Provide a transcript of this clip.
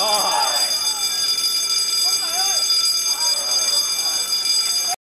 God.